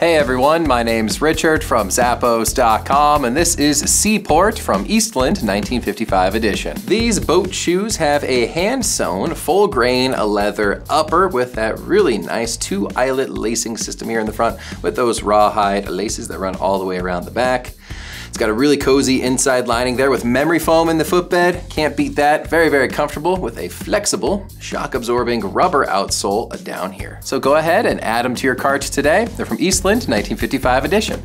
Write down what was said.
Hey everyone, my name's Richard from Zappos.com and this is Seaport from Eastland 1955 edition. These boat shoes have a hand-sewn full grain leather upper with that really nice two eyelet lacing system here in the front with those rawhide laces that run all the way around the back. Got a really cozy inside lining there with memory foam in the footbed. Can't beat that. Very, very comfortable with a flexible, shock absorbing rubber outsole down here. So go ahead and add them to your cart today. They're from Eastland 1955 edition.